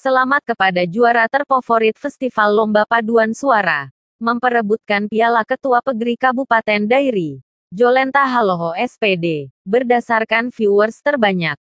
Selamat kepada juara terfavorit Festival Lomba Paduan Suara. Memperebutkan piala Ketua Pegri Kabupaten Dairi. Jolenta Haloho SPD. Berdasarkan viewers terbanyak.